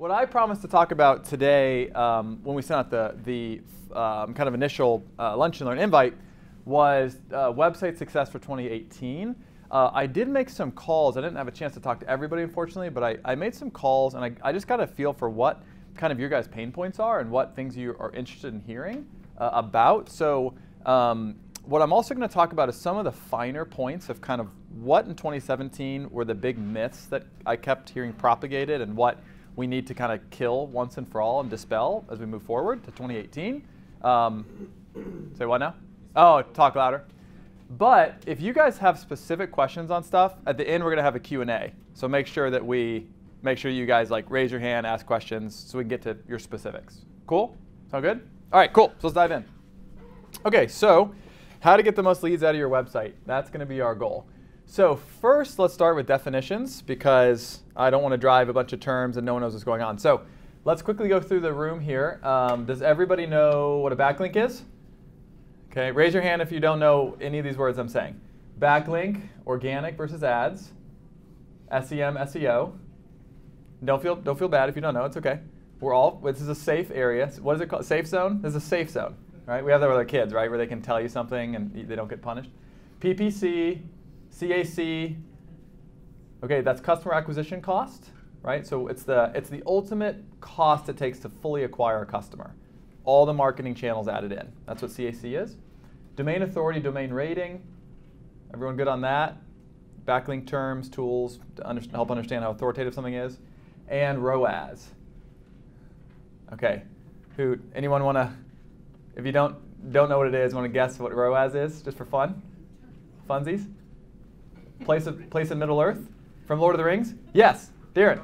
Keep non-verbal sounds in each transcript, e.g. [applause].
What I promised to talk about today um, when we sent out the, the um, kind of initial uh, Lunch and Learn invite was uh, website success for 2018. Uh, I did make some calls. I didn't have a chance to talk to everybody, unfortunately, but I, I made some calls and I, I, just got a feel for what kind of your guys' pain points are and what things you are interested in hearing uh, about. So um, what I'm also going to talk about is some of the finer points of kind of what in 2017 were the big myths that I kept hearing propagated and what we need to kind of kill once and for all and dispel as we move forward to 2018. Um, say what now? Oh, talk louder. But if you guys have specific questions on stuff, at the end we're going to have a Q&A. So make sure that we make sure you guys like raise your hand, ask questions so we can get to your specifics. Cool? Sound good? All right, cool. So let's dive in. Okay, so how to get the most leads out of your website. That's going to be our goal. So first, let's start with definitions because I don't want to drive a bunch of terms and no one knows what's going on. So let's quickly go through the room here. Um, does everybody know what a backlink is? Okay, raise your hand if you don't know any of these words I'm saying. Backlink, organic versus ads, SEM, SEO. Don't feel, don't feel bad if you don't know, it's okay. We're all, this is a safe area. What is it called? Safe zone? This is a safe zone, right? We have that with our kids, right, where they can tell you something and they don't get punished. PPC, CAC, okay, that's customer acquisition cost, right? So it's the, it's the ultimate cost it takes to fully acquire a customer. All the marketing channels added in. That's what CAC is. Domain authority, domain rating. Everyone good on that? Backlink terms, tools to under, help understand how authoritative something is. And ROAS. Okay, who, anyone want to, if you don't, don't know what it is, want to guess what ROAS is, just for fun? Funsies? Place of place in Middle Earth from Lord of the Rings? Yes, Darren.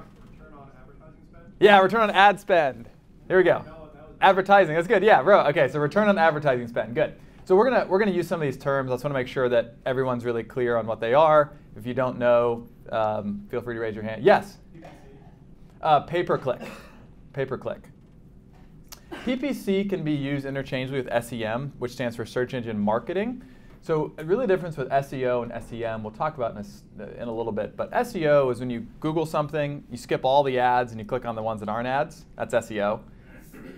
Yeah, return on ad spend. Here we go. Advertising. That's good. Yeah, bro. Okay, so return on advertising spend. Good. So we're gonna we're gonna use some of these terms. I just want to make sure that everyone's really clear on what they are. If you don't know, um, feel free to raise your hand. Yes. Uh, pay per click. Pay per click. PPC can be used interchangeably with SEM, which stands for search engine marketing. So really the difference with SEO and SEM, we'll talk about in a, in a little bit, but SEO is when you Google something, you skip all the ads and you click on the ones that aren't ads. That's SEO.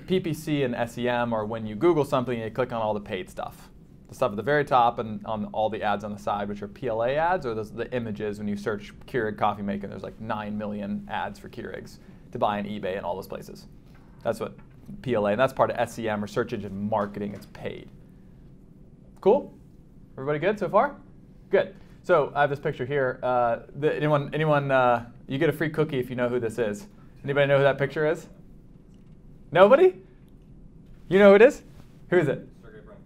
PPC and SEM are when you Google something and you click on all the paid stuff. The stuff at the very top and on all the ads on the side, which are PLA ads, or those the images when you search Keurig coffee maker, there's like 9 million ads for Keurigs to buy on eBay and all those places. That's what PLA, and that's part of SEM or search engine marketing, it's paid. Cool? Everybody good so far? Good. So I have this picture here. Uh, the, anyone, anyone, uh, you get a free cookie if you know who this is. Anybody know who that picture is? Nobody? You know who it is? Who is it? Sergey Brin.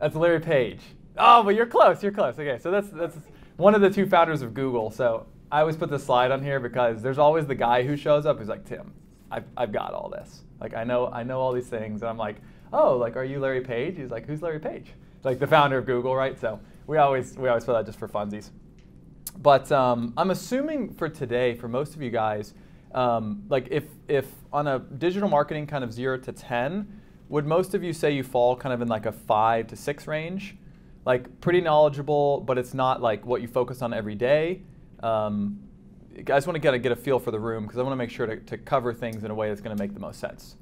That's Larry Page. Oh, but you're close. You're close. Okay, so that's that's one of the two founders of Google. So I always put this slide on here because there's always the guy who shows up who's like, Tim, I've, I've got all this. Like I know I know all these things, and I'm like, oh, like are you Larry Page? He's like, who's Larry Page? Like the founder of Google, right? So we always we always put that just for funsies. But um, I'm assuming for today, for most of you guys, um, like if if on a digital marketing kind of zero to ten, would most of you say you fall kind of in like a five to six range? Like pretty knowledgeable, but it's not like what you focus on every day. Um, I just want to get a, get a feel for the room because I want to make sure to, to cover things in a way that's going to make the most sense.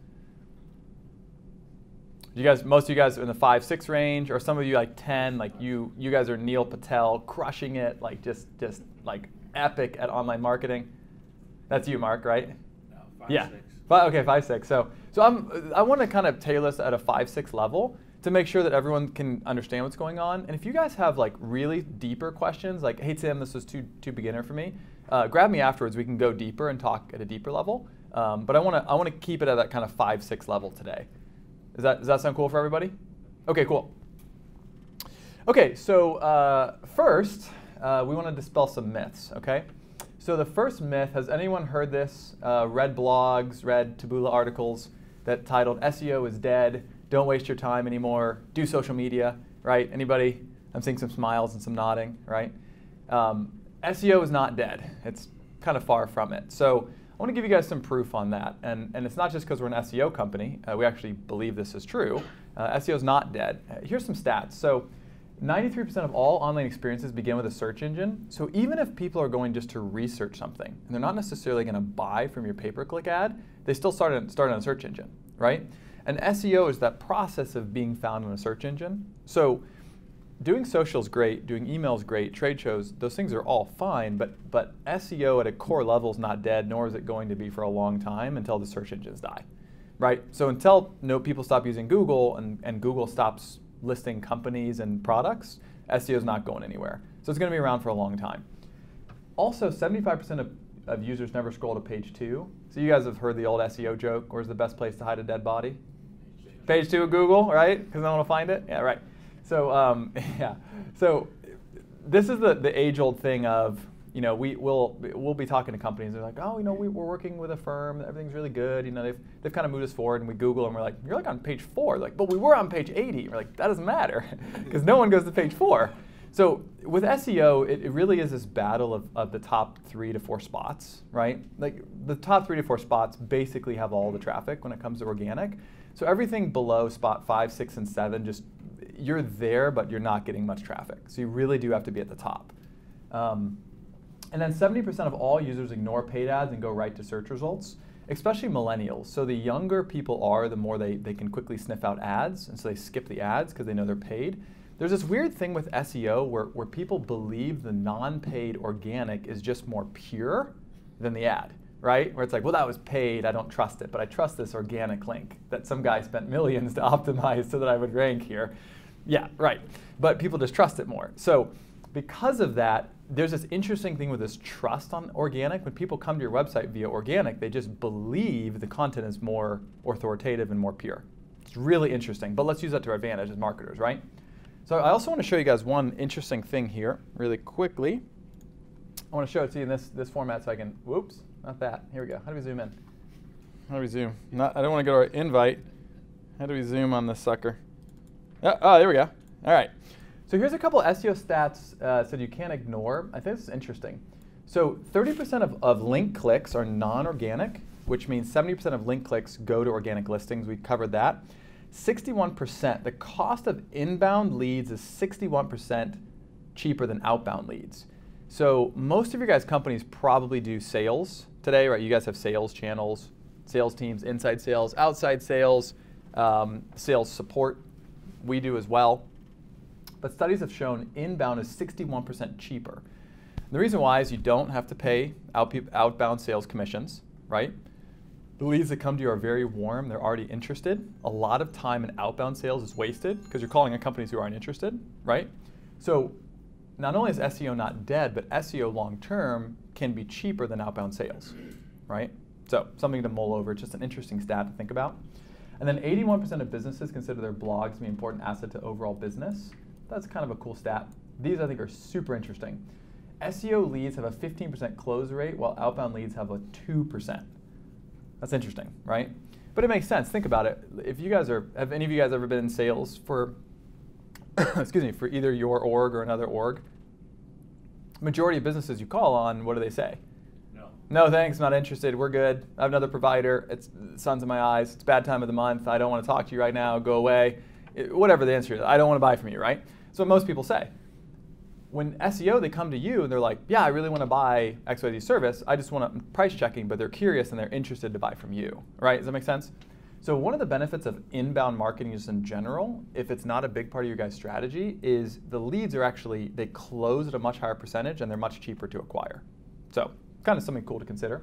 You guys, most of you guys are in the five, six range, or some of you like 10. Like you, you guys are Neil Patel, crushing it, like just, just like epic at online marketing. That's you, Mark, right? No, five, yeah. six. Five, okay, five, six. So, so I'm, I want to kind of tailor this at a five, six level to make sure that everyone can understand what's going on. And if you guys have like really deeper questions, like, hey Tim, this was too too beginner for me, uh, grab me afterwards. We can go deeper and talk at a deeper level. Um, but I want to I want to keep it at that kind of five, six level today. Does that, does that sound cool for everybody? Okay, cool. Okay, so uh, first, uh, we want to dispel some myths, okay? So the first myth, has anyone heard this, uh, read blogs, read Taboola articles that titled SEO is dead, don't waste your time anymore, do social media, right? Anybody? I'm seeing some smiles and some nodding, right? Um, SEO is not dead. It's kind of far from it. So I want to give you guys some proof on that. And, and it's not just because we're an SEO company. Uh, we actually believe this is true. Uh, SEO is not dead. Uh, here's some stats. So 93% of all online experiences begin with a search engine. So even if people are going just to research something, and they're not necessarily going to buy from your pay-per-click ad, they still start, on, start on a search engine, right? And SEO is that process of being found in a search engine. So doing social is great, doing email is great, trade shows, those things are all fine, but, but SEO at a core level is not dead, nor is it going to be for a long time until the search engines die, right? So until no, people stop using Google and, and Google stops listing companies and products, SEO is not going anywhere. So it's going to be around for a long time. Also, 75% of, of users never scroll to page two. So you guys have heard the old SEO joke, where's the best place to hide a dead body? Page two of Google, right? Because I want to find it? Yeah, right. So um, [laughs] yeah, so this is the, the age-old thing of you know, we will we'll be talking to companies. They're like, oh, you know, we, are working with a firm. Everything's really good. You know, they've they've kind of moved us forward, and we Google, and we're like, you're like on page four. Like, but we were on page 80. We're like, that doesn't matter, [laughs] because no one goes to page four. So with SEO, it, it, really is this battle of, of the top three to four spots, right? Like the top three to four spots basically have all the traffic when it comes to organic. So everything below spot five, six, and seven, just you're there, but you're not getting much traffic. So you really do have to be at the top. Um, and then 70% of all users ignore paid ads and go right to search results, especially millennials. So the younger people are, the more they, they can quickly sniff out ads, and so they skip the ads because they know they're paid. There's this weird thing with SEO where, where people believe the non-paid organic is just more pure than the ad, right? Where it's like, well, that was paid, I don't trust it, but I trust this organic link that some guy spent millions to [laughs] optimize so that I would rank here. Yeah, right. But people just trust it more. So because of that, there's this interesting thing with this trust on organic. When people come to your website via organic, they just believe the content is more authoritative and more pure. It's really interesting, but let's use that to our advantage as marketers, right? So I also want to show you guys one interesting thing here really quickly. I want to show it to you in this, this format so I can, whoops, not that. Here we go. How do we zoom in? How do we zoom? Not, I don't want to go to our invite. How do we zoom on this sucker? Oh, oh there we go. All right. So here's a couple SEO stats uh, that you can't ignore. I think this is interesting. So 30% of, of link clicks are non-organic, which means 70% of link clicks go to organic listings. We covered that. 61%, the cost of inbound leads is 61% cheaper than outbound leads. So most of your guys' companies probably do sales today, right? You guys have sales channels, sales teams, inside sales, outside sales, um, sales support. We do as well. But studies have shown inbound is 61% cheaper. And the reason why is you don't have to pay out outbound sales commissions, right? The leads that come to you are very warm, they're already interested. A lot of time in outbound sales is wasted because you're calling on companies who aren't interested, right? So not only is SEO not dead, but SEO long term can be cheaper than outbound sales, right? So something to mull over, just an interesting stat to think about. And then 81% of businesses consider their blogs to be an important asset to overall business. That's kind of a cool stat. These I think are super interesting. SEO leads have a 15% close rate while outbound leads have a 2%. That's interesting, right? But it makes sense. Think about it. If you guys are, have any of you guys ever been in sales for, [coughs] excuse me, for either your org or another org? Majority of businesses you call on, what do they say? No. Thanks, not interested. We're good. I have another provider. It's sun's in my eyes. It's bad time of the month. I don't want to talk to you right now. Go away. It, whatever the answer is, I don't want to buy from you, right? That's what most people say. When SEO, they come to you and they're like, yeah, I really want to buy XYZ service. I just want to price checking, but they're curious and they're interested to buy from you, right? Does that make sense? So one of the benefits of inbound marketing just in general, if it's not a big part of your guys' strategy, is the leads are actually, they close at a much higher percentage and they're much cheaper to acquire. So kind of something cool to consider.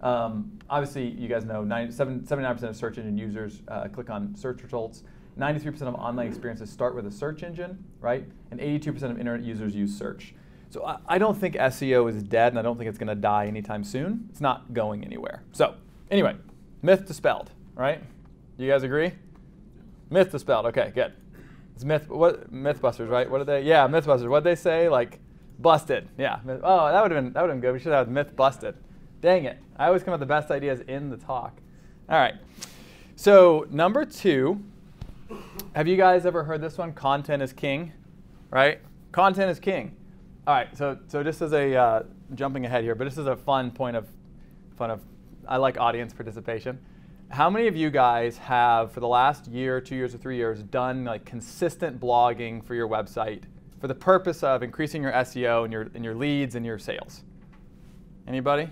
Um, obviously, you guys know 79% of search engine users uh, click on search results. 93% of online experiences start with a search engine, right? And 82% of internet users use search. So I, I don't think SEO is dead, and I don't think it's going to die anytime soon. It's not going anywhere. So anyway, myth dispelled, right? You guys agree? Myth dispelled. Okay, good. It's myth. What MythBusters, right? What did they? Yeah, MythBusters. What they say? Like busted. Yeah. Oh, that would have been that would have been good. We should have myth busted. Dang it! I always come up with the best ideas in the talk. All right. So number two have you guys ever heard this one? Content is king, right? Content is king. All right, so so just as a uh, jumping ahead here, but this is a fun point of fun of I like audience participation. How many of you guys have, for the last year, two years, or three years, done like consistent blogging for your website for the purpose of increasing your SEO and your, and your leads and your sales? Anybody?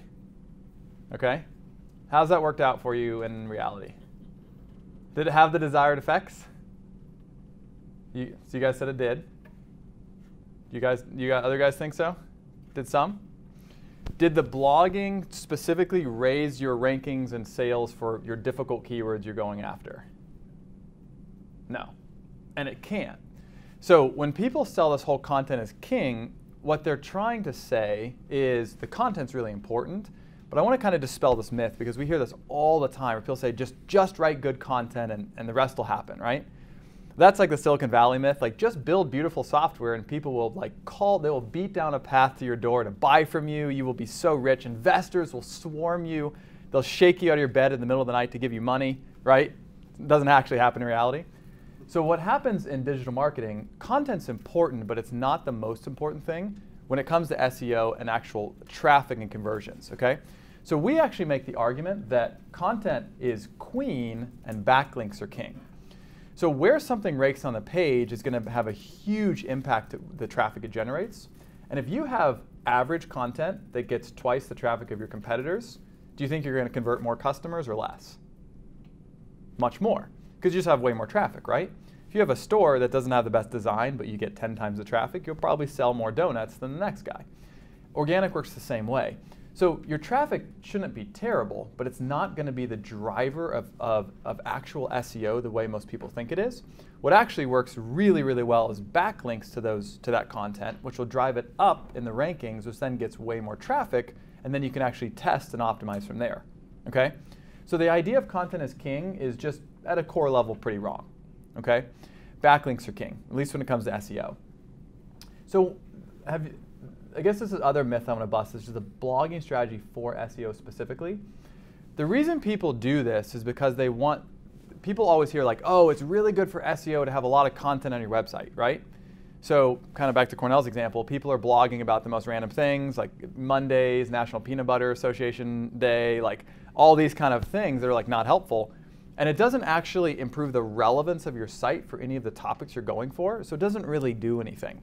Okay. How's that worked out for you in reality? Did it have the desired effects? You, so you guys said it did. You guys, you got other guys think so? Did some? Did the blogging specifically raise your rankings and sales for your difficult keywords you're going after? No. And it can't. So when people sell this whole content as king, what they're trying to say is the content's really important, but I want to kind of dispel this myth because we hear this all the time where people say just just write good content and, and the rest will happen, right? That's like the Silicon Valley myth. Like just build beautiful software and people will like call, they will beat down a path to your door to buy from you. You will be so rich. Investors will swarm you. They'll shake you out of your bed in the middle of the night to give you money, right? It doesn't actually happen in reality. So what happens in digital marketing, content's important, but it's not the most important thing when it comes to SEO and actual traffic and conversions, okay? So we actually make the argument that content is queen and backlinks are king. So where something ranks on the page is going to have a huge impact to the traffic it generates. And if you have average content that gets twice the traffic of your competitors, do you think you're going to convert more customers or less? Much more, because you just have way more traffic, right? If you have a store that doesn't have the best design, but you get 10 times the traffic, you'll probably sell more donuts than the next guy. Organic works the same way. So your traffic shouldn't be terrible, but it's not going to be the driver of, of, of, actual SEO the way most people think it is. What actually works really, really well is backlinks to those to that content, which will drive it up in the rankings, which then gets way more traffic, and then you can actually test and optimize from there. Okay? So the idea of content as king is just at a core level pretty wrong. Okay? Backlinks are king, at least when it comes to SEO. So have you, I guess this is other myth I'm going to bust. This is a blogging strategy for SEO specifically. The reason people do this is because they want, people always hear like, oh, it's really good for SEO to have a lot of content on your website, right? So kind of back to Cornell's example, people are blogging about the most random things like Mondays, National Peanut Butter Association Day, like all these kind of things that are like not helpful. And it doesn't actually improve the relevance of your site for any of the topics you're going for. So it doesn't really do anything.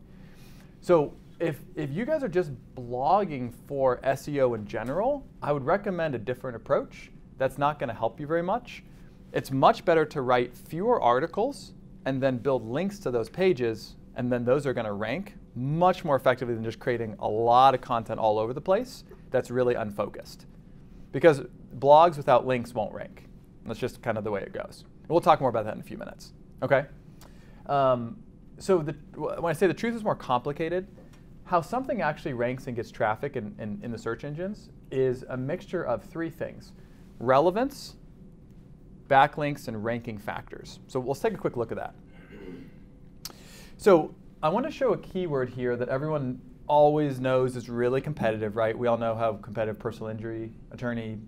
So if, if you guys are just blogging for SEO in general, I would recommend a different approach. That's not going to help you very much. It's much better to write fewer articles and then build links to those pages, and then those are going to rank much more effectively than just creating a lot of content all over the place that's really unfocused. Because blogs without links won't rank. That's just kind of the way it goes. We'll talk more about that in a few minutes. Okay? Um, so the, when I say the truth is more complicated, how something actually ranks and gets traffic in, in, in the search engines is a mixture of three things relevance, backlinks, and ranking factors. So let's take a quick look at that. So I want to show a keyword here that everyone always knows is really competitive, right? We all know how competitive personal injury attorney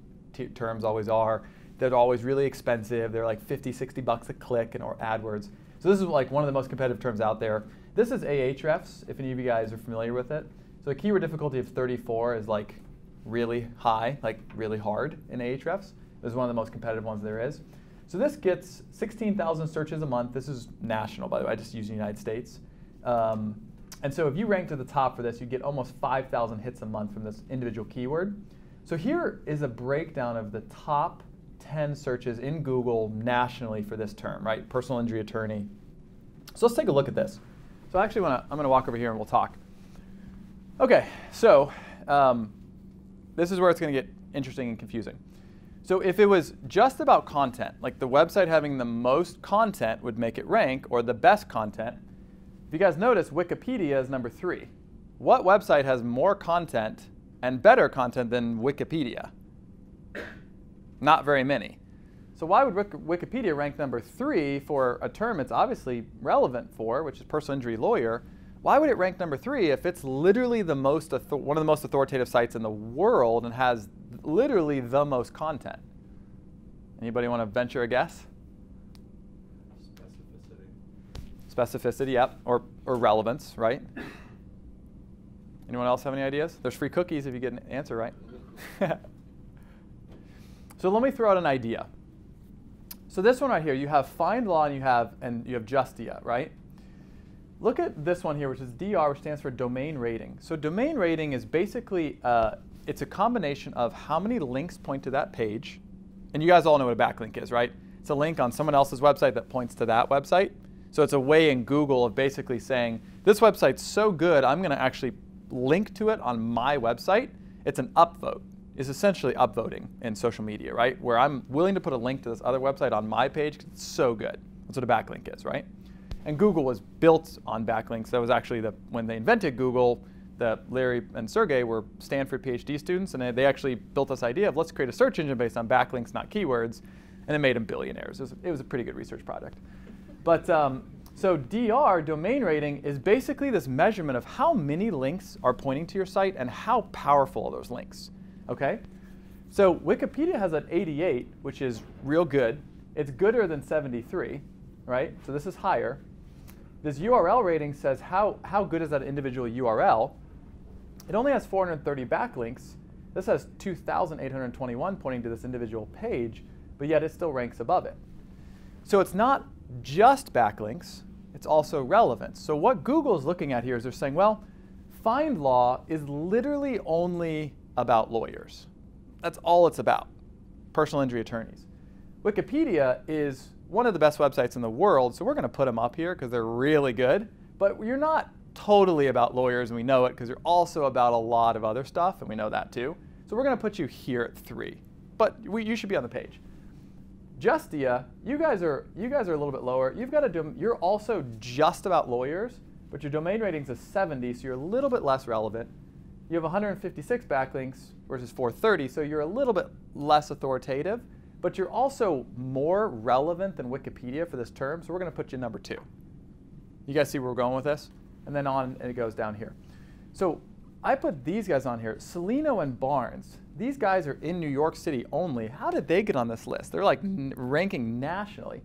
terms always are. They're always really expensive. They're like 50, 60 bucks a click and or AdWords. So this is like one of the most competitive terms out there. This is Ahrefs, if any of you guys are familiar with it. So a keyword difficulty of 34 is like really high, like really hard in Ahrefs. This is one of the most competitive ones there is. So this gets 16,000 searches a month. This is national, by the way. I just use the United States. Um, and so if you rank to the top for this, you get almost 5,000 hits a month from this individual keyword. So here is a breakdown of the top 10 searches in Google nationally for this term, right? Personal injury attorney. So let's take a look at this. So I actually want to, I'm going to walk over here and we'll talk. Okay, so um, this is where it's going to get interesting and confusing. So if it was just about content, like the website having the most content would make it rank, or the best content, if you guys notice, Wikipedia is number three. What website has more content and better content than Wikipedia? Not very many. So why would Wikipedia rank number three for a term it's obviously relevant for, which is personal injury lawyer? Why would it rank number three if it's literally the most one of the most authoritative sites in the world and has literally the most content? Anybody want to venture a guess? Specificity. Specificity, yep, or, or relevance, right? Anyone else have any ideas? There's free cookies if you get an answer right. [laughs] so let me throw out an idea. So this one right here, you have FindLaw and you have and you have Justia, right? Look at this one here, which is DR, which stands for domain rating. So domain rating is basically uh, it's a combination of how many links point to that page, and you guys all know what a backlink is, right? It's a link on someone else's website that points to that website. So it's a way in Google of basically saying this website's so good, I'm going to actually link to it on my website. It's an upvote. Is essentially upvoting in social media, right? Where I'm willing to put a link to this other website on my page because it's so good. That's what a backlink is, right? And Google was built on backlinks. That was actually the when they invented Google, that Larry and Sergey were Stanford PhD students, and they actually built this idea of let's create a search engine based on backlinks, not keywords, and it made them billionaires. It was, it was a pretty good research project. But um, so DR, domain rating, is basically this measurement of how many links are pointing to your site and how powerful are those links. Okay? So Wikipedia has an 88, which is real good. It's gooder than 73, right? So this is higher. This URL rating says how, how good is that individual URL. It only has 430 backlinks. This has 2,821 pointing to this individual page, but yet it still ranks above it. So it's not just backlinks, it's also relevance. So what Google is looking at here is they're saying, well, FindLaw is literally only about lawyers. That's all it's about, personal injury attorneys. Wikipedia is one of the best websites in the world, so we're going to put them up here because they're really good. But you're not totally about lawyers, and we know it because you're also about a lot of other stuff, and we know that too. So we're going to put you here at three. But we, you should be on the page. Justia, you guys are you guys are a little bit lower. You've got a you're also just about lawyers, but your domain rating's a 70, so you're a little bit less relevant. You have 156 backlinks versus 430, so you're a little bit less authoritative, but you're also more relevant than Wikipedia for this term, so we're going to put you number two. You guys see where we're going with this? And then on, and it goes down here. So I put these guys on here, Cellino and Barnes. These guys are in New York City only. How did they get on this list? They're like ranking nationally.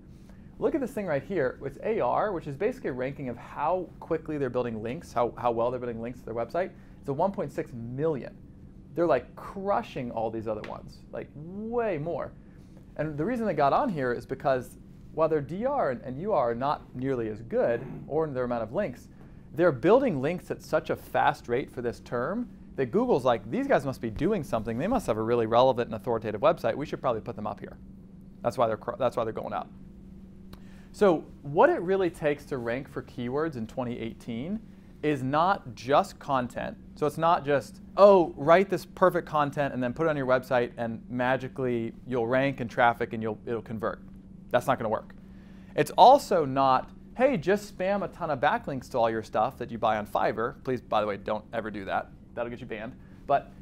Look at this thing right here. It's AR, which is basically a ranking of how quickly they're building links, how, how well they're building links to their website. A 1.6 million. They're like crushing all these other ones, like way more. And the reason they got on here is because while their DR and, and UR are not nearly as good, or in their amount of links, they're building links at such a fast rate for this term that Google's like, these guys must be doing something. They must have a really relevant and authoritative website. We should probably put them up here. That's why they're, that's why they're going up. So what it really takes to rank for keywords in 2018 is not just content. So it's not just, oh, write this perfect content and then put it on your website and magically you'll rank and traffic and you'll, it'll convert. That's not going to work. It's also not, hey, just spam a ton of backlinks to all your stuff that you buy on Fiverr. Please, by the way, don't ever do that. That'll get you banned. But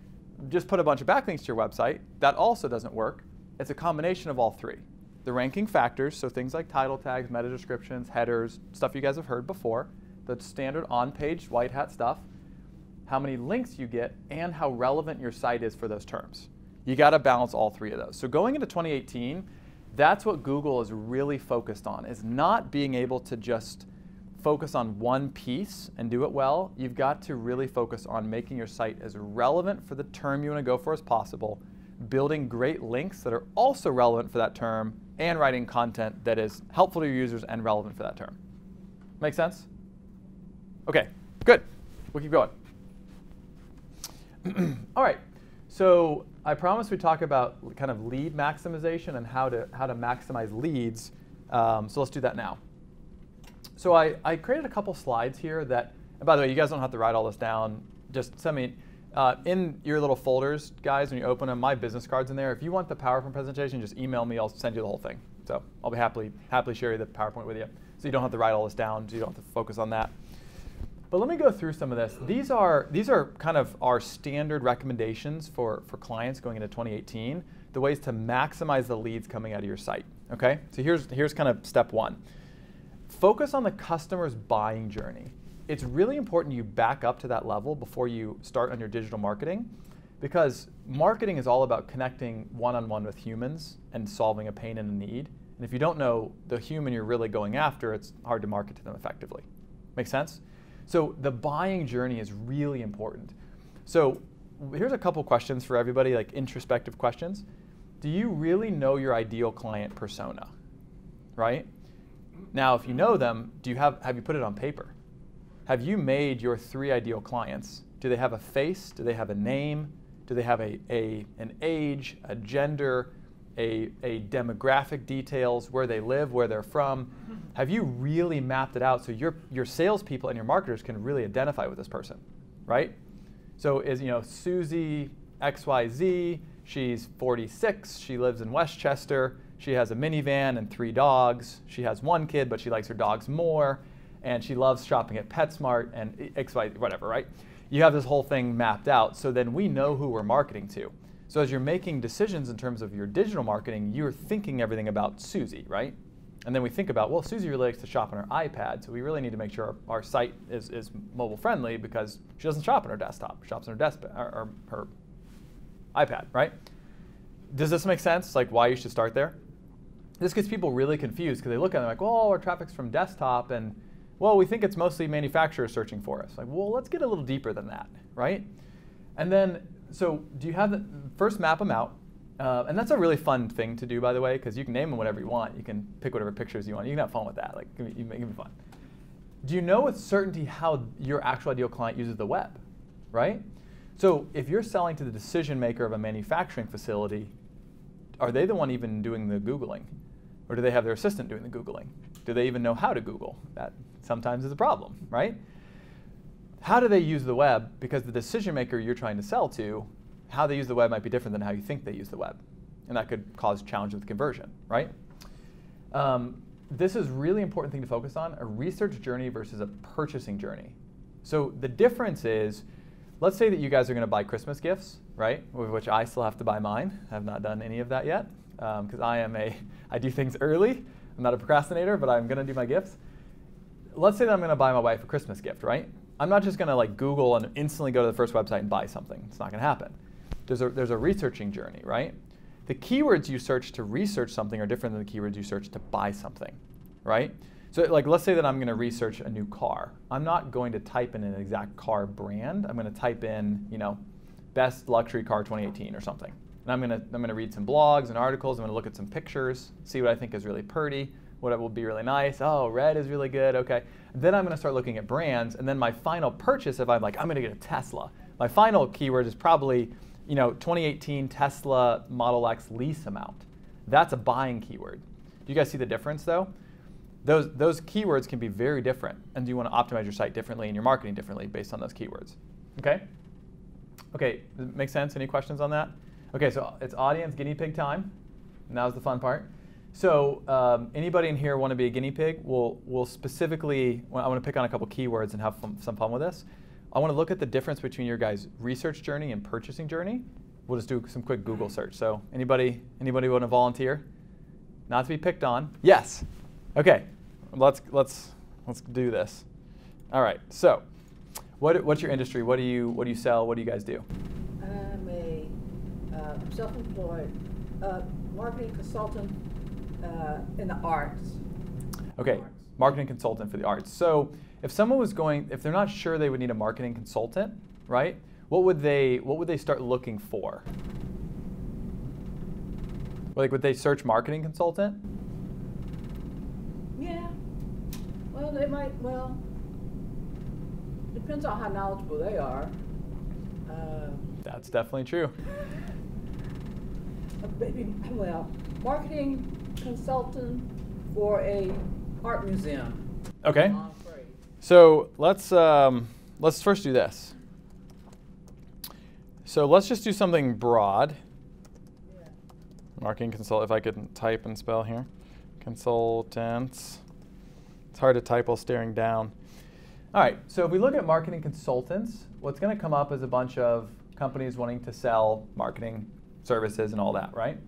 just put a bunch of backlinks to your website. That also doesn't work. It's a combination of all three. The ranking factors, so things like title tags, meta descriptions, headers, stuff you guys have heard before, the standard on-page white hat stuff, how many links you get, and how relevant your site is for those terms. You got to balance all three of those. So going into 2018, that's what Google is really focused on, is not being able to just focus on one piece and do it well. You've got to really focus on making your site as relevant for the term you want to go for as possible, building great links that are also relevant for that term, and writing content that is helpful to your users and relevant for that term. Make sense? Okay, good. We'll keep going. [clears throat] All right, so I promised we'd talk about kind of lead maximization and how to, how to maximize leads. Um, so let's do that now. So I, I created a couple slides here that, and by the way, you guys don't have to write all this down. Just send me, uh, in your little folders, guys, when you open them, my business card's in there. If you want the PowerPoint presentation, just email me. I'll send you the whole thing. So I'll be happily, happily share the PowerPoint with you. So you don't have to write all this down, so you don't have to focus on that. But let me go through some of this. These are, these are kind of our standard recommendations for, for clients going into 2018, the ways to maximize the leads coming out of your site. Okay, so here's, here's kind of step one. Focus on the customer's buying journey. It's really important you back up to that level before you start on your digital marketing because marketing is all about connecting one-on-one with humans and solving a pain and a need. And if you don't know the human you're really going after, it's hard to market to them effectively. Make sense? So the buying journey is really important. So here's a couple questions for everybody, like introspective questions. Do you really know your ideal client persona? right? Now, if you know them, do you have have you put it on paper? Have you made your three ideal clients? Do they have a face? Do they have a name? Do they have a, a an age, a gender, a, a demographic details, where they live, where they're from? Have you really mapped it out so your your salespeople and your marketers can really identify with this person, right? So is you know Susie XYZ, she's 46, she lives in Westchester, she has a minivan and three dogs. She has one kid, but she likes her dogs more, and she loves shopping at PetSmart and XY whatever, right? You have this whole thing mapped out, so then we know who we're marketing to. So as you're making decisions in terms of your digital marketing, you're thinking everything about Susie, right? And then we think about, well, Susie really likes to shop on her iPad, so we really need to make sure our, our site is, is mobile friendly because she doesn't shop on her desktop, shops on her or, or her iPad, right? Does this make sense? Like why you should start there? This gets people really confused because they look at it like, well, our traffic's from desktop and well, we think it's mostly manufacturers searching for us. Like, well, let's get a little deeper than that, right? And then, so do you have the first map them out? Uh, and that's a really fun thing to do, by the way, because you can name them whatever you want. You can pick whatever pictures you want. You can have fun with that. Like, give me, give me fun. Do you know with certainty how your actual ideal client uses the web, right? So if you're selling to the decision maker of a manufacturing facility, are they the one even doing the Googling? Or do they have their assistant doing the Googling? Do they even know how to Google? That sometimes is a problem, right? How do they use the web? Because the decision maker you're trying to sell to, how they use the web might be different than how you think they use the web. And that could cause challenges with conversion, right? Um, this is really important thing to focus on, a research journey versus a purchasing journey. So the difference is, let's say that you guys are going to buy Christmas gifts, right? Which I still have to buy mine. I have not done any of that yet because um, I am a, [laughs] I do things early. I'm not a procrastinator, but I'm going to do my gifts. Let's say that I'm going to buy my wife a Christmas gift, right? I'm not just going to like Google and instantly go to the first website and buy something. It's not going to happen. There's a, there's a researching journey, right? The keywords you search to research something are different than the keywords you search to buy something, right? So like let's say that I'm going to research a new car. I'm not going to type in an exact car brand. I'm going to type in, you know, best luxury car 2018 or something. And I'm going to I'm going to read some blogs and articles. I'm going to look at some pictures, see what I think is really pretty, what will be really nice. Oh, red is really good. Okay. then I'm going to start looking at brands. And then my final purchase, if I'm like, I'm going to get a Tesla, my final keyword is probably, you know, 2018 Tesla Model X lease amount. That's a buying keyword. Do you guys see the difference though? Those, those keywords can be very different. And you want to optimize your site differently and your marketing differently based on those keywords. Okay? Okay, does it make sense? Any questions on that? Okay, so it's audience guinea pig time. Now's the fun part. So um, anybody in here want to be a guinea pig? We'll, we'll specifically, I want to pick on a couple keywords and have fun, some fun with this. I want to look at the difference between your guys' research journey and purchasing journey. We'll just do some quick Google search. So anybody, anybody want to volunteer? Not to be picked on. Yes. Okay. Let's let's let's do this. All right. So, what what's your industry? What do you what do you sell? What do you guys do? I'm a uh, self-employed uh, marketing consultant uh, in the arts. Okay, Arts. marketing consultant for the arts. So if someone was going, if they're not sure they would need a marketing consultant, right? What would they what would they start looking for? Like would they search marketing consultant? Yeah. Well, they might. Well, depends on how knowledgeable they are. Uh, That's definitely true. [laughs] well, marketing consultant for a art museum. Okay. So let's um, let's first do this. So let's just do something broad. Yeah. Marketing consult. If I could type and spell here, consultants. It's hard to type while staring down. All right. So if we look at marketing consultants, what's going to come up is a bunch of companies wanting to sell marketing services and all that, right?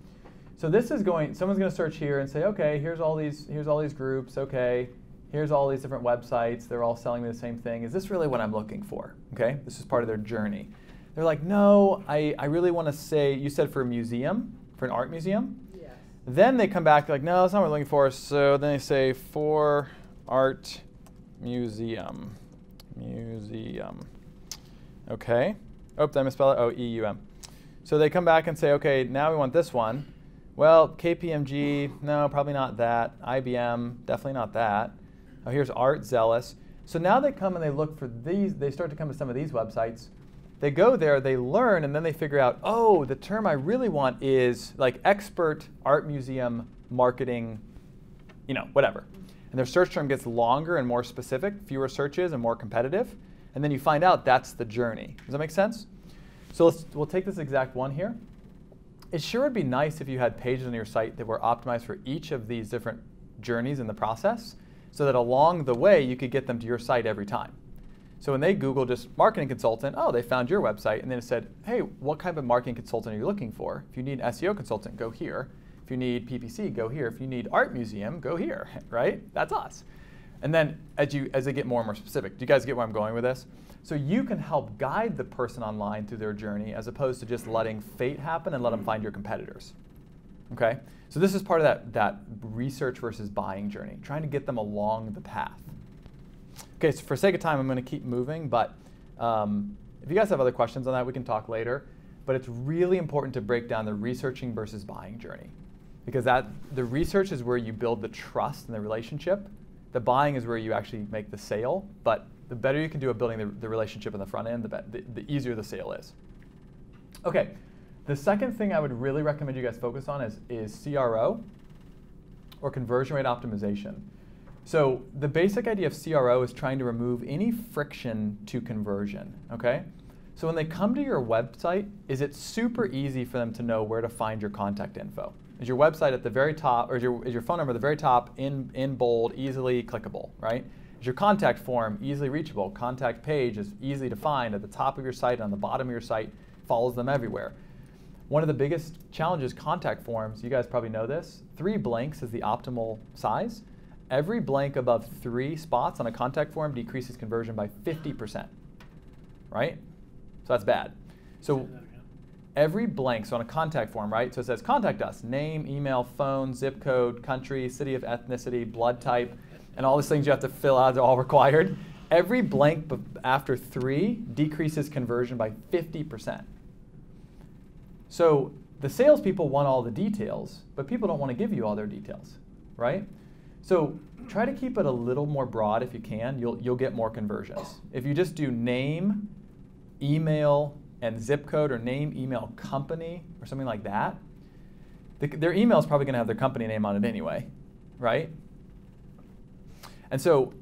So this is going. Someone's going to search here and say, okay, here's all these. Here's all these groups. Okay, here's all these different websites. They're all selling me the same thing. Is this really what I'm looking for? Okay, this is part of their journey. They're like, no, I, I really want to say. You said for a museum, for an art museum. Yes. Then they come back like, no, that's not what we're looking for. So then they say for art museum, museum. Okay. Oh, did I misspell it? Oh, E U M. So they come back and say, okay, now we want this one. Well, KPMG, no, probably not that. IBM, definitely not that. Oh, here's Art Zealous. So now they come and they look for these, they start to come to some of these websites. They go there, they learn, and then they figure out, oh, the term I really want is like expert art museum marketing, you know, whatever. And their search term gets longer and more specific, fewer searches and more competitive. And then you find out that's the journey. Does that make sense? So let's, we'll take this exact one here. It sure would be nice if you had pages on your site that were optimized for each of these different journeys in the process so that along the way you could get them to your site every time. So when they Google just marketing consultant, oh, they found your website and then it said, hey, what kind of marketing consultant are you looking for? If you need an SEO consultant, go here. If you need PPC, go here. If you need art museum, go here, [laughs] right? That's us. And then as you as they get more and more specific, do you guys get where I'm going with this? So you can help guide the person online through their journey as opposed to just letting fate happen and let them find your competitors. Okay? So this is part of that, that research versus buying journey, trying to get them along the path. Okay, so for sake of time, I'm going to keep moving, but um, if you guys have other questions on that, we can talk later. But it's really important to break down the researching versus buying journey because that the research is where you build the trust and the relationship. The buying is where you actually make the sale, but the better you can do at building the, the relationship in the front end, the, the, the easier the sale is. Okay, the second thing I would really recommend you guys focus on is, is CRO, or conversion rate optimization. So the basic idea of CRO is trying to remove any friction to conversion, okay? So when they come to your website, is it super easy for them to know where to find your contact info? Is your website at the very top, or is your, is your phone number at the very top in, in bold, easily clickable, right? Is your contact form easily reachable? Contact page is easy to find at the top of your site on the bottom of your site, follows them everywhere. One of the biggest challenges contact forms, you guys probably know this, three blanks is the optimal size. Every blank above three spots on a contact form decreases conversion by 50%, right? So that's bad. So every blank, so on a contact form, right? So it says contact us, name, email, phone, zip code, country, city of ethnicity, blood type, and all these things you have to fill out, they're all required. Every blank after three decreases conversion by 50%. So the salespeople want all the details, but people don't want to give you all their details, right? So try to keep it a little more broad if you can. You'll, you'll get more conversions. If you just do name, email, and zip code, or name, email, company, or something like that, the, their email is probably going to have their company name on it anyway, right? And so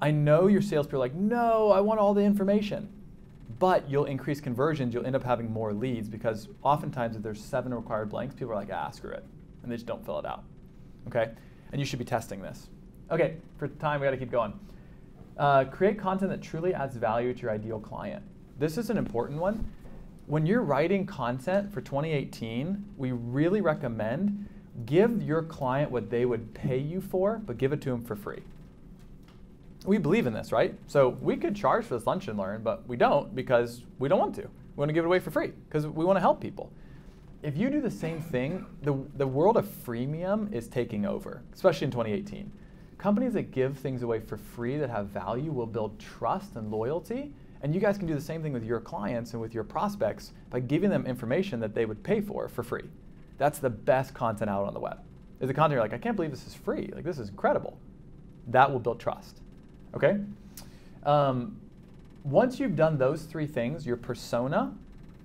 I know your salespeople are like, no, I want all the information but you'll increase conversions, you'll end up having more leads because oftentimes if there's seven required blanks, people are like, ah, screw it, and they just don't fill it out. Okay? And you should be testing this. Okay, for time, we gotta keep going. Uh, create content that truly adds value to your ideal client. This is an important one. When you're writing content for 2018, we really recommend give your client what they would pay you for, but give it to them for free we believe in this, right? So we could charge for this lunch and learn, but we don't because we don't want to. We want to give it away for free because we want to help people. If you do the same thing, the, the world of freemium is taking over, especially in 2018. Companies that give things away for free that have value will build trust and loyalty. And you guys can do the same thing with your clients and with your prospects by giving them information that they would pay for for free. That's the best content out on the web. Is the content you're like, I can't believe this is free. Like, this is incredible. That will build trust. Okay? Um, once you've done those three things, your persona,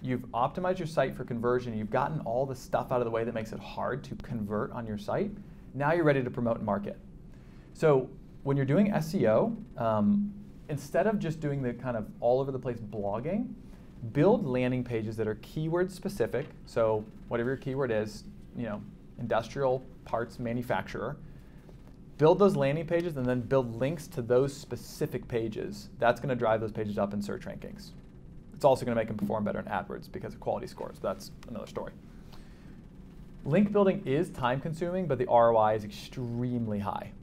you've optimized your site for conversion, you've gotten all the stuff out of the way that makes it hard to convert on your site, now you're ready to promote and market. So when you're doing SEO, um, instead of just doing the kind of all over the place blogging, build landing pages that are keyword specific. So whatever your keyword is, you know, industrial parts manufacturer, build those landing pages and then build links to those specific pages. That's going to drive those pages up in search rankings. It's also going to make them perform better in AdWords because of quality scores. That's another story. Link building is time consuming, but the ROI is extremely high.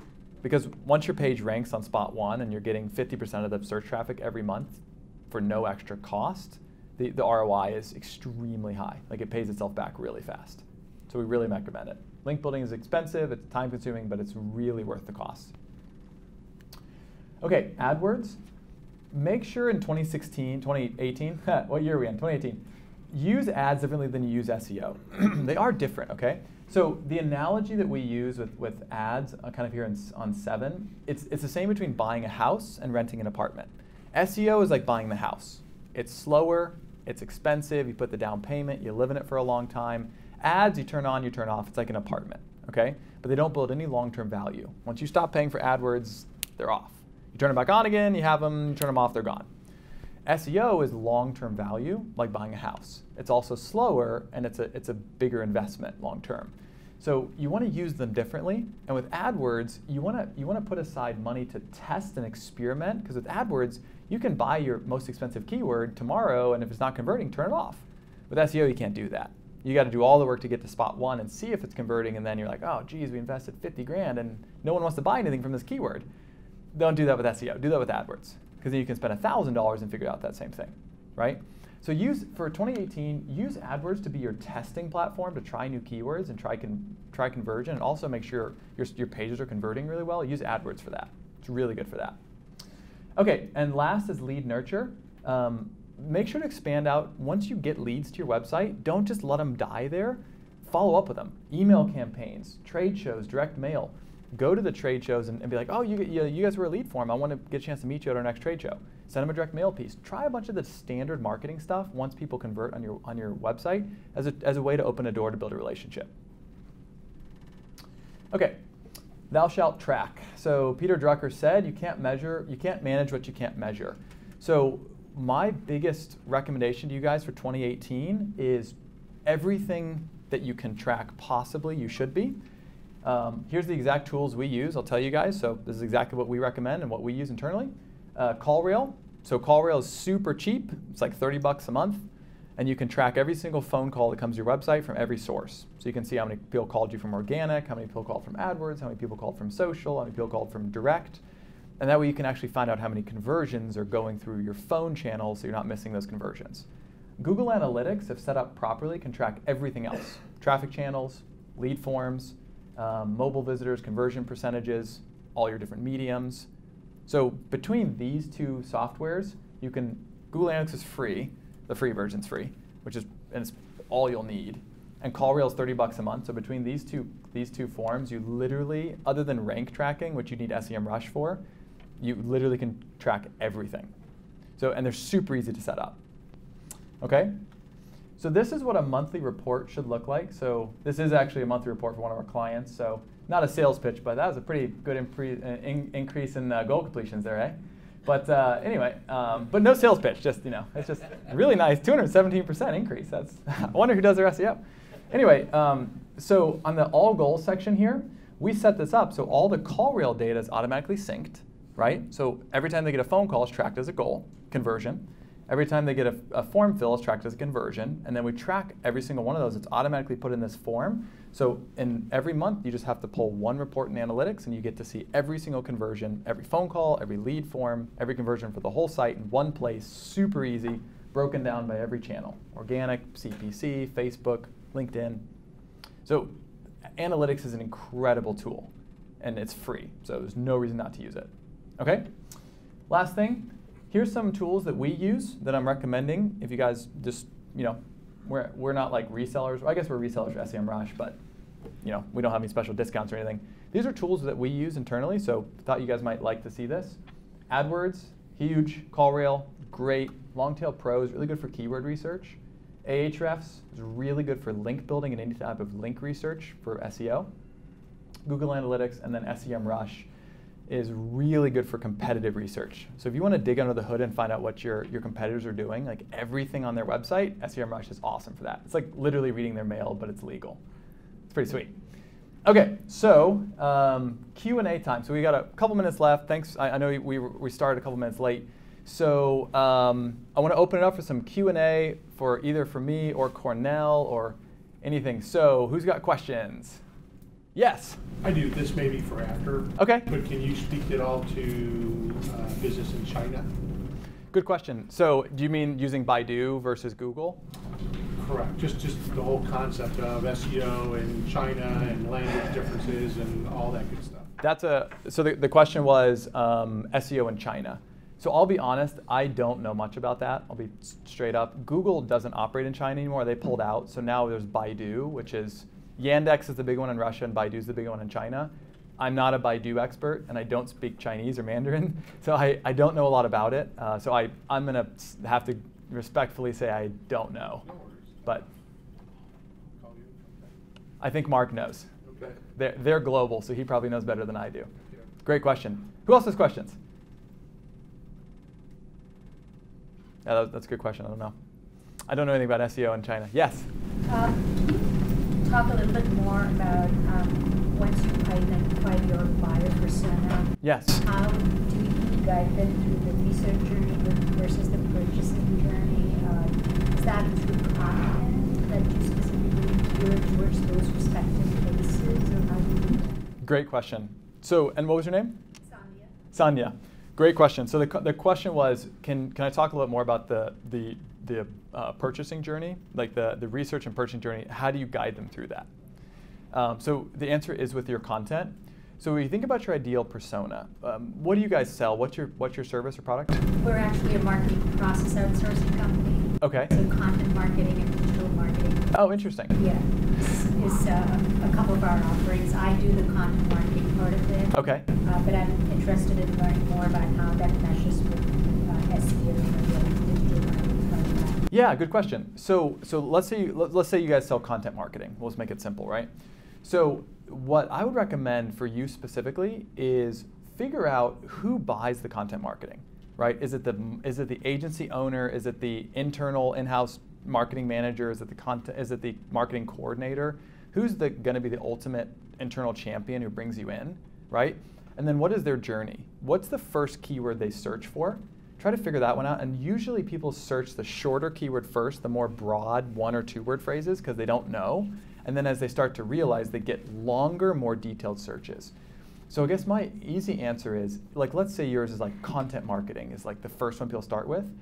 Because once your page ranks on spot one and you're getting 50% of the search traffic every month for no extra cost, the, the ROI is extremely high. Like it pays itself back really fast. So we really recommend it. Link building is expensive, it's time consuming, but it's really worth the cost. Okay, AdWords. Make sure in 2016, 2018, [laughs] what year are we in? 2018. use ads differently than you use SEO. [clears throat] they are different, okay? So the analogy that we use with, with ads, uh, kind of here in, on seven, it's, it's the same between buying a house and renting an apartment. SEO is like buying the house. It's slower, it's expensive, you put the down payment, you live in it for a long time. Ads, you turn on, you turn off, it's like an apartment, okay? But they don't build any long-term value. Once you stop paying for AdWords, they're off. You turn them back on again, you have them, you turn them off, they're gone. SEO is long-term value, like buying a house. It's also slower and it's a, it's a bigger investment long-term. So you want to use them differently. And with AdWords, you want to you want to put aside money to test and experiment because with AdWords, you can buy your most expensive keyword tomorrow and if it's not converting, turn it off. With SEO, you can't do that. You got to do all the work to get to spot one and see if it's converting and then you're like, "Oh, geez, we invested 50 grand and no one wants to buy anything from this keyword." Don't do that with SEO. Do that with AdWords because then you can spend $1,000 and figure out that same thing, right? So use for 2018, use AdWords to be your testing platform to try new keywords and try con, try conversion, and also make sure your, your pages are converting really well. Use AdWords for that. It's really good for that. Okay, and last is lead nurture. Um, make sure to expand out. Once you get leads to your website, don't just let them die there. Follow up with them. Email campaigns, trade shows, direct mail go to the trade shows and, and be like, oh, you, you, you, guys were a lead form. I want to get a chance to meet you at our next trade show. Send them a direct mail piece. Try a bunch of the standard marketing stuff once people convert on your, on your website as a, as a way to open a door to build a relationship. Okay, thou shalt track. So Peter Drucker said you can't measure, you can't manage what you can't measure. So my biggest recommendation to you guys for 2018 is everything that you can track possibly you should be. Um, here's the exact tools we use. I'll tell you guys. So this is exactly what we recommend and what we use internally. Uh, CallRail. So CallRail is super cheap. It's like 30 bucks a month. And you can track every single phone call that comes to your website from every source. So you can see how many people called you from organic, how many people called from AdWords, how many people called from social, how many people called from direct. And that way you can actually find out how many conversions are going through your phone channel so you're not missing those conversions. Google Analytics, if set up properly, can track everything else. [coughs] Traffic channels, lead forms, um, mobile visitors, conversion percentages, all your different mediums. So between these two softwares, you can, Google Analytics is free, the free version's free, which is, and it's all you'll need. And CallRail is 30 bucks a month. So between these two, these two forms, you literally, other than rank tracking, which you need SEMrush for, you literally can track everything. So, and they're super easy to set up. Okay? So this is what a monthly report should look like. So this is actually a monthly report for one of our clients. So not a sales pitch, but that was a pretty good uh, in- increase in uh, goal completions there, eh? But uh, anyway, um, but no sales pitch. Just you know, it's just really nice. 217% increase. That's [laughs] I wonder who does their SEO. Anyway, um, so on the all goals section here, we set this up so all the call CallRail data is automatically synced, right? So every time they get a phone call, it's tracked as a goal conversion. Every time they get a, a, form fill, it's tracked as a conversion, and then we track every single one of those. It's automatically put in this form. So in every month, you just have to pull one report in analytics, and you get to see every single conversion, every phone call, every lead form, every conversion for the whole site in one place, super easy, broken down by every channel: organic, CPC, Facebook, LinkedIn. So analytics is an incredible tool, and it's free. So there's no reason not to use it. Okay. Last thing, here's some tools that we use that I'm recommending. If you guys just, you know, we're, we're not like resellers. I guess we're resellers for SEMrush, but you know, we don't have any special discounts or anything. These are tools that we use internally, so thought you guys might like to see this. AdWords, huge. CallRail, great. Longtail Pro is really good for keyword research. Ahrefs is really good for link building and any type of link research for SEO. Google Analytics, and then SEMrush is really good for competitive research. So if you want to dig under the hood and find out what your, your competitors are doing, like everything on their website, SEMrush is awesome for that. It's like literally reading their mail, but it's legal. It's pretty sweet. Okay, so um, Q&A time. So we got a couple minutes left. Thanks. I, I know we, we started a couple minutes late. So um, I want to open it up for some Q&A for either for me or Cornell or anything. So who's got questions? Yes. I do. This may be for after. Okay. But can you speak at all to uh, business in China? Good question. So, do you mean using Baidu versus Google? Correct. Just just the whole concept of SEO in China and language differences and all that good stuff. That's a so the, the question was um, SEO in China. So I'll be honest, I don't know much about that. I'll be straight up. Google doesn't operate in China anymore. They pulled out. So now there's Baidu, which is Yandex is the big one in Russia and Baidu is the big one in China. I'm not a Baidu expert and I don't speak Chinese or Mandarin, [laughs] so I, I don't know a lot about it. Uh, so I, I'm going to have to respectfully say I don't know. But I think Mark knows. Okay. They're, they're global, so he probably knows better than I do. Yeah. Great question. Who else has questions? Yeah, that, that's a good question. I don't know. I don't know anything about SEO in China. Yes. Um, can you talk a little bit more about um, once you identify your buyer persona, Yes. how do you guide them through the research journey versus the purchasing journey? Uh, is that through content that you specifically geared towards those respective cases, or how do you? Great question. So, and what was your name? Sonia. Sanya. Great question. So the, the question was, can, can I talk a little bit more about the, the, the uh, purchasing journey, like the, the research and purchasing journey? How do you guide them through that? Um, so the answer is with your content. So when you think about your ideal persona, um, what do you guys sell? What's your, what's your service or product? We're actually a marketing process outsourcing company. Okay. So content marketing and digital marketing. Oh, interesting. Yeah, is, uh, a couple of our offerings. I do the content marketing part of it. Okay. Uh, but I'm interested in learning more about how that meshes with uh, SEO Yeah, good question. So, so let's say you, let, let's say you guys sell content marketing. Let's make it simple, right? So, what I would recommend for you specifically is figure out who buys the content marketing, right? Is it the is it the agency owner? Is it the internal in-house marketing manager? Is it the content? Is it the marketing coordinator? Who's the going to be the ultimate internal champion who brings you in, right? And then what is their journey? What's the first keyword they search for? Try to figure that one out. And usually people search the shorter keyword first, the more broad one or two word phrases, because they don't know. And then as they start to realize, they get longer, more detailed searches. So I guess my easy answer is like, let's say yours is like content marketing is like the first one people start with.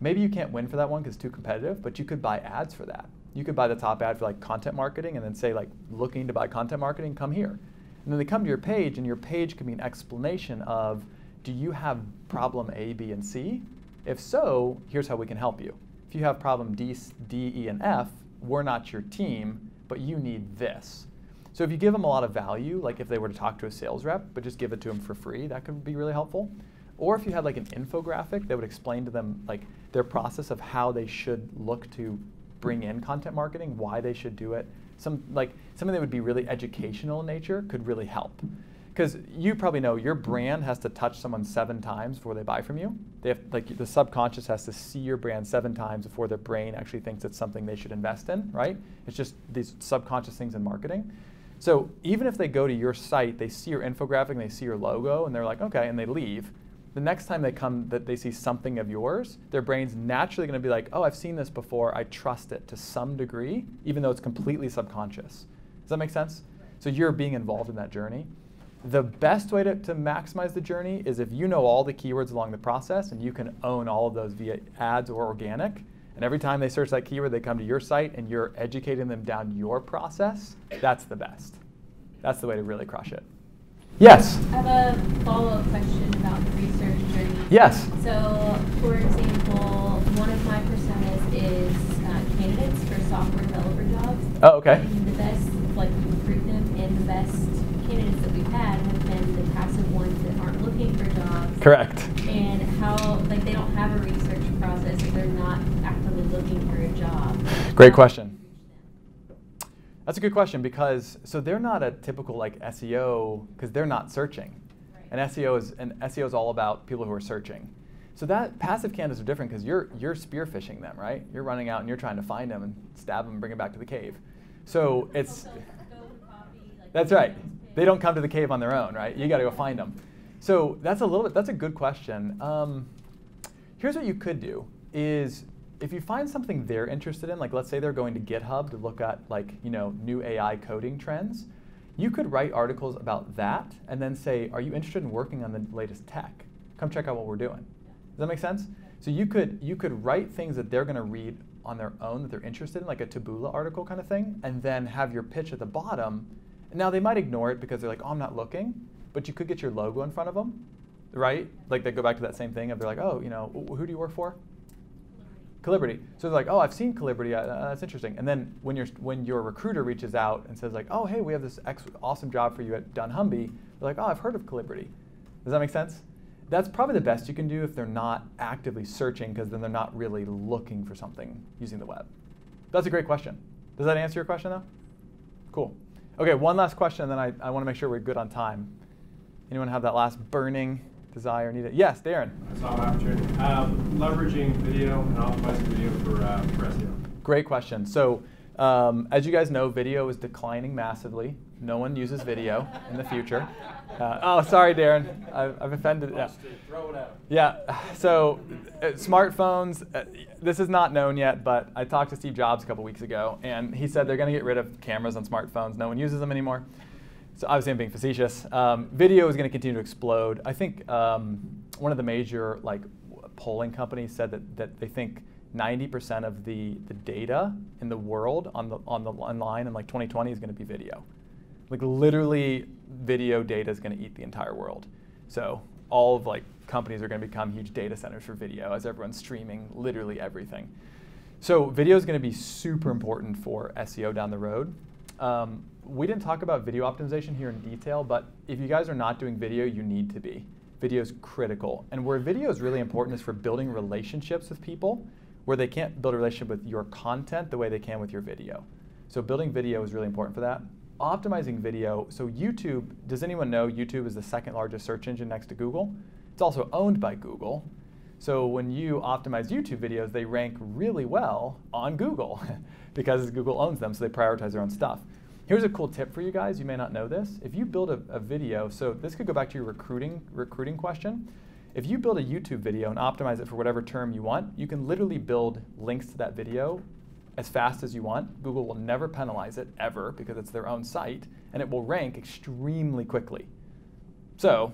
Maybe you can't win for that one because it's too competitive, but you could buy ads for that. You could buy the top ad for like content marketing and then say like looking to buy content marketing, come here. And then they come to your page and your page can be an explanation of do you have problem A, B, and C? If so, here's how we can help you. If you have problem D, D, E, and F, we're not your team, but you need this. So if you give them a lot of value, like if they were to talk to a sales rep, but just give it to them for free, that could be really helpful. Or if you had like an infographic that would explain to them like their process of how they should look to bring in content marketing, why they should do it, some like something that would be really educational in nature could really help. Because you probably know your brand has to touch someone seven times before they buy from you. They have like the subconscious has to see your brand seven times before their brain actually thinks it's something they should invest in, right? It's just these subconscious things in marketing. So even if they go to your site, they see your infographic and they see your logo and they're like, okay, and they leave. The next time they come that they see something of yours, their brain's naturally going to be like, oh, I've seen this before. I trust it to some degree, even though it's completely subconscious. Does that make sense? So you're being involved in that journey. The best way to, to maximize the journey is if you know all the keywords along the process and you can own all of those via ads or organic. And every time they search that keyword, they come to your site and you're educating them down your process. That's the best. That's the way to really crush it. Yes. I have a follow-up question about the research journey. Yes. So, for example, one of my personas is uh, candidates for software developer jobs. Oh, okay. And the best, like, we recruit them, and the best candidates that we've had have been the passive ones that aren't looking for jobs. Correct. And how, like, they don't have a research process, and they're not actively looking for a job. Great How question. do you reach them? That's a good question because so they're not a typical like SEO because they're not searching. Right. And SEO is and SEO is all about people who are searching. So that passive candidates are different because you're you're spearfishing them, right? You're running out and you're trying to find them and stab them and bring them back to the cave. So it's Also, go copy, like, that's right. They don't come to the cave on their own, right? You got to go find them. So that's a little bit. That's a good question. Um, here's what you could do: is if you find something they're interested in, like let's say they're going to GitHub to look at like you know new AI coding trends, you could write articles about that and then say, "Are you interested in working on the latest tech? Come check out what we're doing." Does that make sense? So you could you could write things that they're going to read on their own that they're interested in, like a Taboola article kind of thing, and then have your pitch at the bottom. Now they might ignore it because they're like, "Oh, I'm not looking," but you could get your logo in front of them, right? Like they go back to that same thing of they're like, oh, you know, who do you work for? Calibrity. So they're like, oh, I've seen Calibrity. Uh, that's interesting. And then when your when your recruiter reaches out and says like, oh, hey, we have this ex- awesome job for you at dunnhumby, they're like, oh, I've heard of Calibrity. Does that make sense? That's probably the best you can do if they're not actively searching because then they're not really looking for something using the web. That's a great question. Does that answer your question though? Cool. Okay, one last question, and then I, I want to make sure we're good on time. Anyone have that last burning desire? Need it? Yes, Darren. I saw an opportunity. Um, leveraging video and optimizing video for, uh, for SEO. Great question. So, um, as you guys know, video is declining massively. No one uses video in the future. Uh, oh, sorry, Darren. I've, I've offended. Yeah. Throw it out. Yeah. So, uh, smartphones. Uh, this is not known yet, but I talked to Steve Jobs a couple weeks ago, and he said they're going to get rid of cameras on smartphones. No one uses them anymore. So obviously, I'm being facetious. Um, video is going to continue to explode. I think um, one of the major like polling companies said that, that they think 90% of the, the data in the world on the on the online in like 2020 is going to be video. Like literally, video data is going to eat the entire world. So all of like companies are going to become huge data centers for video as everyone's streaming literally everything. So video is going to be super important for SEO down the road. Um, we didn't talk about video optimization here in detail, but if you guys are not doing video, you need to be. Video is critical. And where video is really important is for building relationships with people where they can't build a relationship with your content the way they can with your video. So building video is really important for that. Optimizing video, so YouTube, does anyone know YouTube is the second largest search engine next to Google? It's also owned by Google. So when you optimize YouTube videos, they rank really well on Google [laughs] because Google owns them, so they prioritize their own stuff. Here's a cool tip for you guys. You may not know this. If you build a, a, video, so this could go back to your recruiting recruiting question. If you build a YouTube video and optimize it for whatever term you want, you can literally build links to that video as fast as you want. Google will never penalize it ever because it's their own site, and it will rank extremely quickly. So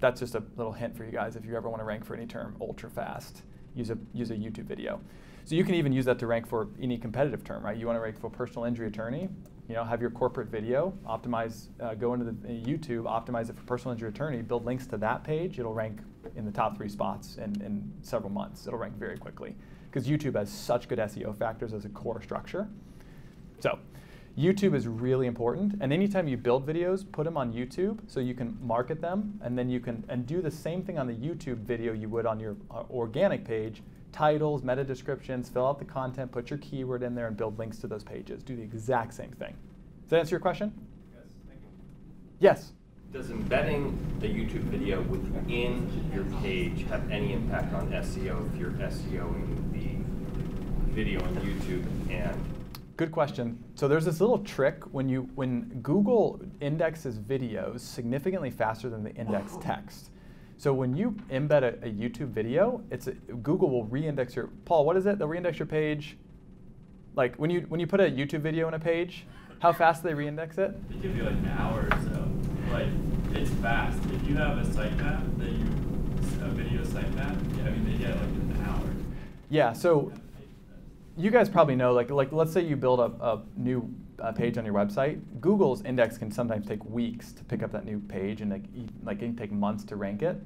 that's just a little hint for you guys if you ever want to rank for any term ultra fast, use a, use a YouTube video. So you can even use that to rank for any competitive term, right? You want to rank for personal injury attorney, you know, have your corporate video, optimize, uh, go into the uh, YouTube, optimize it for personal injury attorney, build links to that page. It'll rank in the top three spots in, in several months. It'll rank very quickly because YouTube has such good SEO factors as a core structure. So YouTube is really important, and anytime you build videos, put them on YouTube so you can market them, and then you can and do the same thing on the YouTube video you would on your uh, organic page. Titles, meta descriptions, fill out the content, put your keyword in there, and build links to those pages. Do the exact same thing. Does that answer your question? Yes, thank you. Yes. Does embedding the YouTube video within your page have any impact on SEO if you're SEOing the video on YouTube and Good question. So there's this little trick when you when Google indexes videos significantly faster than the index text. So when you embed a, a YouTube video, it's a, Google will reindex your Paul. What is it? They'll reindex your page. Like when you when you put a YouTube video in a page, how fast do they reindex it? It could be like an hour or so. Like it's fast. If you have a sitemap that you a video sitemap, yeah, I mean they get like an hour. Yeah. So you guys probably know, like, like let's say you build a, a new uh, page on your website. Google's index can sometimes take weeks to pick up that new page, and like, like it can take months to rank it.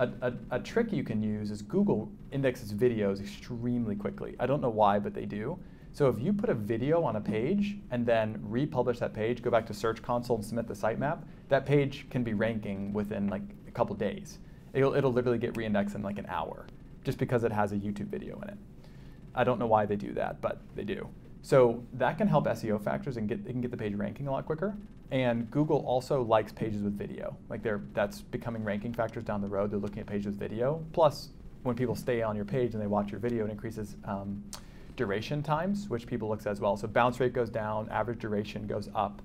A, a, a trick you can use is Google indexes videos extremely quickly. I don't know why, but they do. So if you put a video on a page and then republish that page, go back to Search Console and submit the sitemap, that page can be ranking within like a couple days. It'll, it'll literally get reindexed in like an hour, just because it has a YouTube video in it. I don't know why they do that, but they do. So that can help SEO factors and get can get the page ranking a lot quicker. And Google also likes pages with video. Like they're that's becoming ranking factors down the road. They're looking at pages with video. Plus, when people stay on your page and they watch your video, it increases um, duration times, which people looks at as well. So bounce rate goes down, average duration goes up,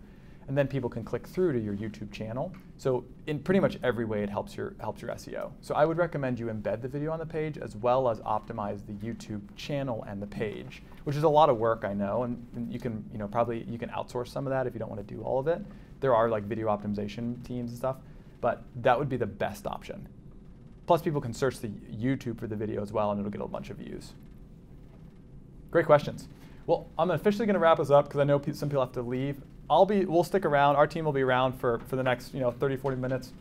and then people can click through to your YouTube channel. So in pretty much every way, it helps your helps your SEO. So I would recommend you embed the video on the page as well as optimize the YouTube channel and the page, which is a lot of work, I know, and, and you can you know probably you can outsource some of that if you don't want to do all of it. There are like video optimization teams and stuff, but that would be the best option. Plus, people can search the YouTube for the video as well, and it'll get a bunch of views. Great questions. Well, I'm officially going to wrap us up because I know some people have to leave. I'll be, we'll stick around. Our team will be around for, for the next, you know, 30, 40 minutes.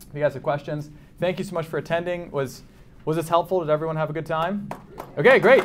if you guys have questions. Thank you so much for attending. Was was this helpful? Did everyone have a good time? Okay, great.